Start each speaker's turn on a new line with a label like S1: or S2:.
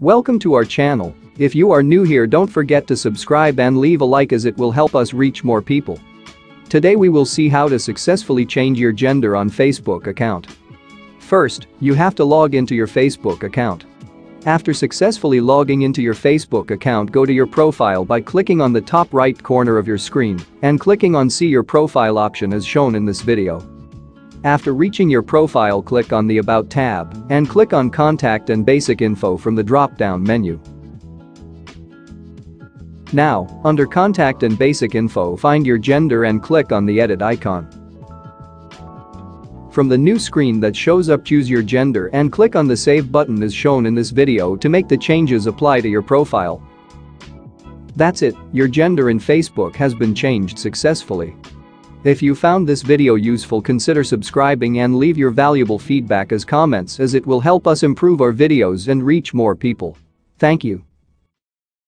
S1: Welcome to our channel. If you are new here don't forget to subscribe and leave a like as it will help us reach more people. Today we will see how to successfully change your gender on Facebook account. First, you have to log into your Facebook account. After successfully logging into your Facebook account go to your profile by clicking on the top right corner of your screen and clicking on see your profile option as shown in this video. After reaching your profile click on the About tab and click on Contact and Basic Info from the drop-down menu. Now, under Contact and Basic Info find your gender and click on the Edit icon. From the new screen that shows up choose your gender and click on the Save button as shown in this video to make the changes apply to your profile. That's it, your gender in Facebook has been changed successfully. If you found this video useful consider subscribing and leave your valuable feedback as comments as it will help us improve our videos and reach more people. Thank you.